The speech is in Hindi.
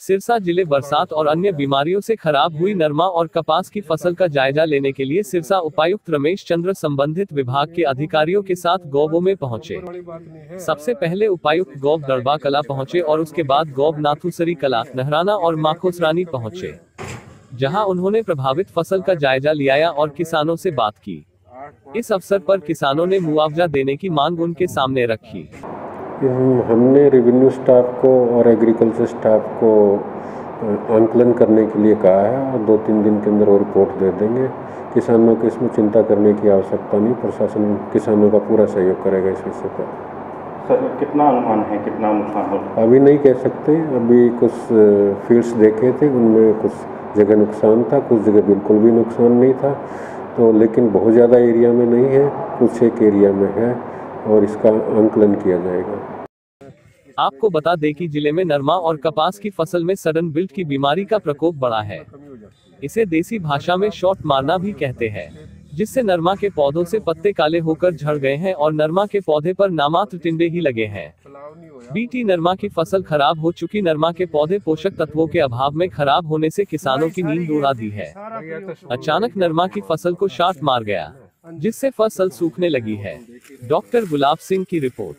सिरसा ज़िले बरसात और अन्य बीमारियों से खराब हुई नरमा और कपास की फ़सल का जायजा लेने के लिए सिरसा उपायुक्त रमेश चंद्र संबंधित विभाग के अधिकारियों के साथ गौबों में पहुँचे। सबसे पहले उपायुक्त गौब दड़बा कला पहुँचे और उसके बाद गौब नाथुसरी कला, नहराना और माखोसरानी पहुँचे, जहाँ उन्होंने प्रभावित फ़सल का जायजा लिया और किसानों से बात की। इस अवसर पर किसानों ने मुआवजा देने की मांग उनके सामने रखी। हमने रेवेन्यू स्टाफ को और एग्रीकल्चर स्टाफ को आंकलन करने के लिए कहा है और दो तीन दिन के अंदर वो रिपोर्ट दे देंगे। किसानों को इसमें चिंता करने की आवश्यकता नहीं प्रशासन किसानों का पूरा सहयोग करेगा इस विषय पर। सर कितना अनुमान है कितना नुकसान हो अभी नहीं कह सकते। अभी कुछ फील्ड्स देखे थे उनमें कुछ जगह नुकसान था कुछ जगह बिल्कुल भी नुकसान नहीं था। तो लेकिन बहुत ज़्यादा एरिया में नहीं है कुछ एक एरिया में है और इसका आंकलन किया जाएगा। आपको बता दें कि ज़िले में नरमा और कपास की फ़सल में सडन बिल्ट की बीमारी का प्रकोप बढ़ा है। इसे देसी भाषा में शॉर्ट मारना भी कहते हैं, जिससे नरमा के पौधों से पत्ते काले होकर झड़ गए हैं और नरमा के पौधे पर नामात्र टिंडे ही लगे हैं। बीटी नरमा की फ़सल खराब हो चुकी नरमा के पौधे पोषक तत्वों के अभाव में खराब होने से किसानों की नींद उड़ा दी है। अचानक नरमा की फ़सल को शाट मार गया, जिससे फ़सल सूखने लगी है। डॉक्टर गुलाब सिंह की रिपोर्ट।